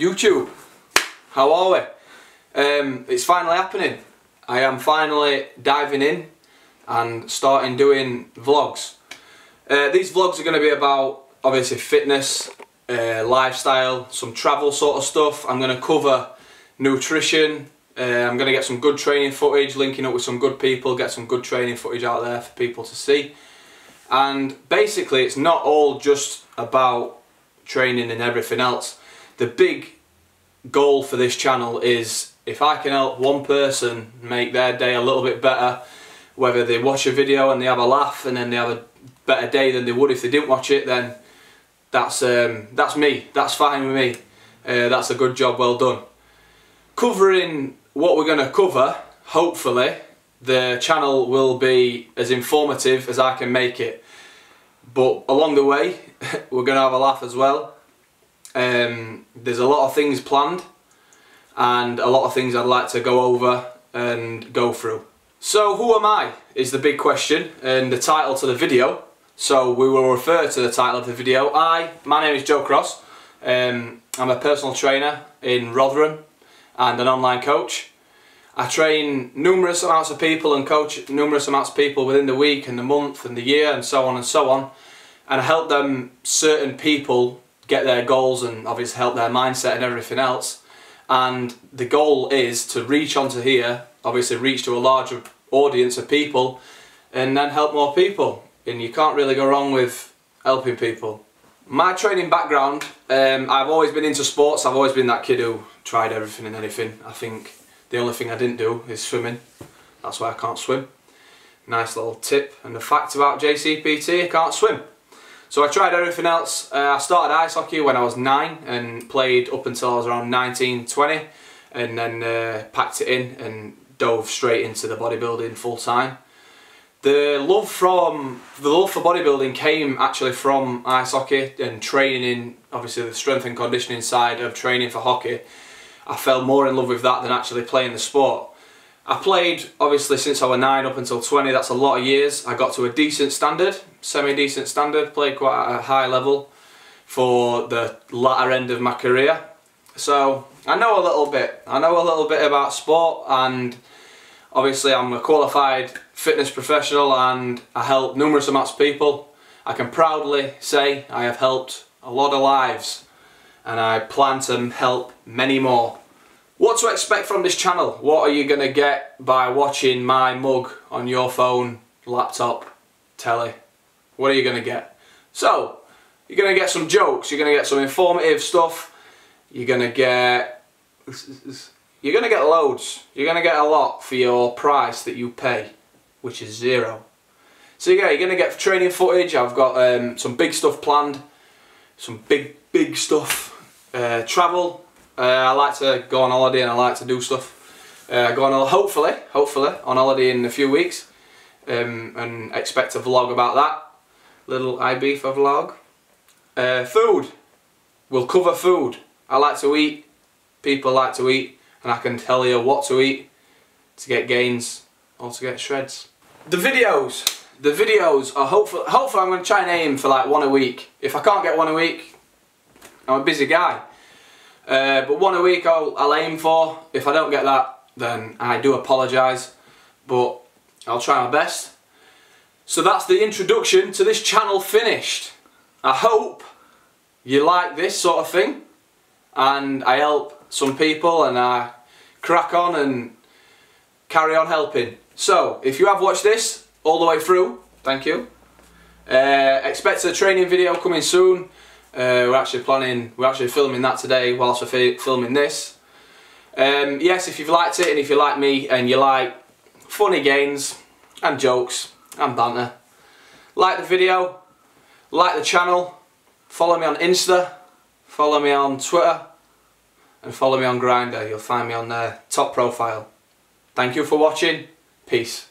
YouTube, how are we? Um, it's finally happening. I am finally diving in and starting doing vlogs. Uh, these vlogs are going to be about obviously fitness, uh, lifestyle, some travel sort of stuff. I'm going to cover nutrition. Uh, I'm going to get some good training footage, linking up with some good people, get some good training footage out there for people to see. And basically it's not all just about training and everything else the big goal for this channel is if I can help one person make their day a little bit better, whether they watch a video and they have a laugh and then they have a better day than they would if they didn't watch it, then that's um, that's me. That's fine with me. Uh, that's a good job well done. Covering what we're going to cover, hopefully, the channel will be as informative as I can make it. But along the way, we're going to have a laugh as well. Um, there's a lot of things planned and a lot of things I'd like to go over and go through. So who am I is the big question and the title to the video. So we will refer to the title of the video. I, my name is Joe Cross. Um, I'm a personal trainer in Rotherham and an online coach. I train numerous amounts of people and coach numerous amounts of people within the week and the month and the year and so on and so on. And I help them certain people get their goals and obviously help their mindset and everything else. And the goal is to reach onto here, obviously reach to a larger audience of people and then help more people. And you can't really go wrong with helping people. My training background, um, I've always been into sports. I've always been that kid who tried everything and anything. I think the only thing I didn't do is swimming. That's why I can't swim. Nice little tip. And the fact about JCPT, I can't swim. So I tried everything else. Uh, I started ice hockey when I was 9 and played up until I was around 19, 20 and then uh, packed it in and dove straight into the bodybuilding full time. The love from the love for bodybuilding came actually from ice hockey and training in obviously the strength and conditioning side of training for hockey. I fell more in love with that than actually playing the sport. I played obviously since I was 9 up until 20, that's a lot of years. I got to a decent standard, semi-decent standard, played quite a high level for the latter end of my career. So I know a little bit. I know a little bit about sport and obviously I'm a qualified fitness professional and I help numerous amounts of people. I can proudly say I have helped a lot of lives and I plan to help many more. What to expect from this channel? What are you going to get by watching my mug on your phone, laptop, telly? What are you going to get? So, you're going to get some jokes, you're going to get some informative stuff, you're going to get... You're going to get loads. You're going to get a lot for your price that you pay, which is zero. So yeah, you're going to get training footage, I've got um, some big stuff planned, some big, big stuff. Uh, travel, uh, I like to go on holiday and I like to do stuff. Uh, go on hopefully, hopefully on holiday in a few weeks, um, and expect a vlog about that. Little Ibiza vlog. Uh, food. We'll cover food. I like to eat. People like to eat, and I can tell you what to eat to get gains or to get shreds. The videos. The videos are hopefully. Hopefully, I'm going to try and aim for like one a week. If I can't get one a week, I'm a busy guy. Uh, but one a week I'll, I'll aim for. If I don't get that, then I do apologise. But I'll try my best. So that's the introduction to this channel finished. I hope you like this sort of thing. And I help some people and I crack on and carry on helping. So, if you have watched this all the way through, thank you. Uh, expect a training video coming soon. Uh, we're actually planning, we're actually filming that today whilst we're filming this. Um, yes, if you've liked it and if you like me and you like funny games and jokes and banter, like the video, like the channel, follow me on Insta, follow me on Twitter and follow me on Grindr. You'll find me on there, top profile. Thank you for watching. Peace.